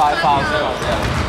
拜拜再见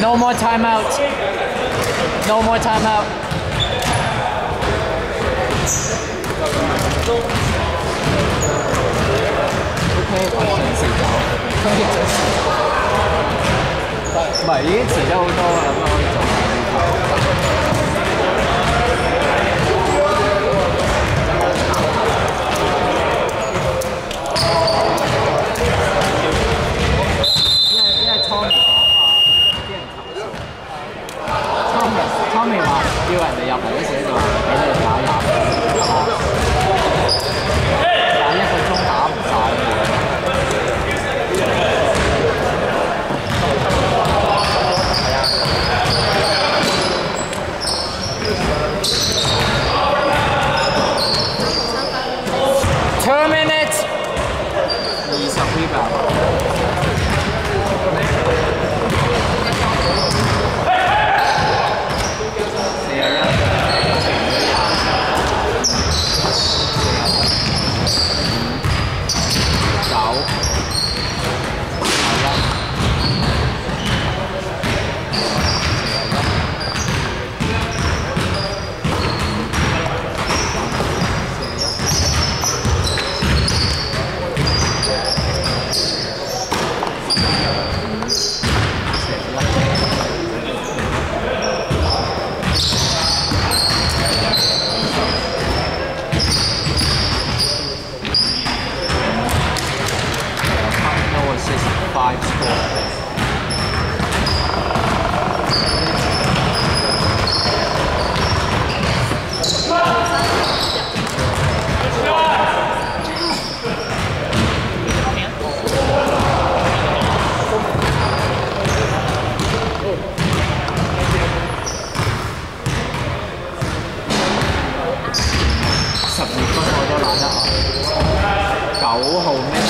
No more timeout. No more timeout. Okay, 我先食咗。唔係，已經遲咗好多啦，可以做。好我们